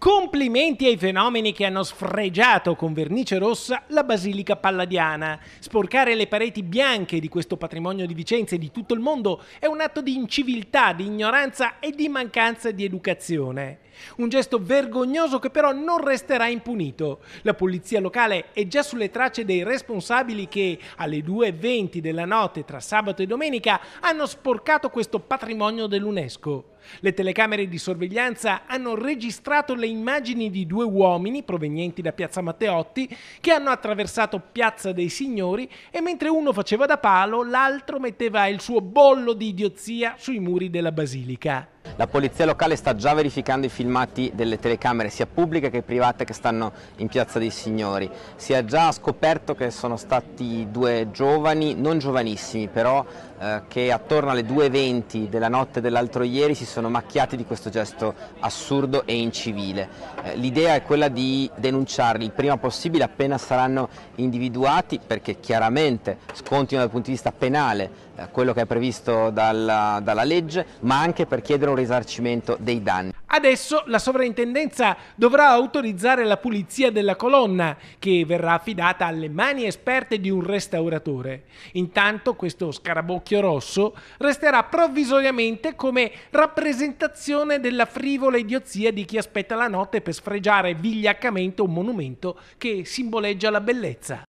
Complimenti ai fenomeni che hanno sfregiato con vernice rossa la Basilica Palladiana. Sporcare le pareti bianche di questo patrimonio di Vicenza e di tutto il mondo è un atto di inciviltà, di ignoranza e di mancanza di educazione. Un gesto vergognoso che però non resterà impunito. La polizia locale è già sulle tracce dei responsabili che alle 2.20 della notte tra sabato e domenica hanno sporcato questo patrimonio dell'UNESCO. Le telecamere di sorveglianza hanno registrato le immagini di due uomini provenienti da Piazza Matteotti che hanno attraversato Piazza dei Signori e mentre uno faceva da palo, l'altro metteva il suo bollo di idiozia sui muri della basilica. La polizia locale sta già verificando i filmati delle telecamere sia pubbliche che private che stanno in Piazza dei Signori. Si è già scoperto che sono stati due giovani, non giovanissimi però, eh, che attorno alle 2.20 della notte dell'altro ieri si sono macchiati di questo gesto assurdo e incivile. Eh, L'idea è quella di denunciarli il prima possibile appena saranno individuati perché chiaramente scontino dal punto di vista penale eh, quello che è previsto dalla, dalla legge ma anche per chiedere un risarcimento dei danni. Adesso la sovrintendenza dovrà autorizzare la pulizia della colonna, che verrà affidata alle mani esperte di un restauratore. Intanto questo scarabocchio rosso resterà provvisoriamente come rappresentazione della frivola idiozia di chi aspetta la notte per sfregiare vigliaccamente un monumento che simboleggia la bellezza.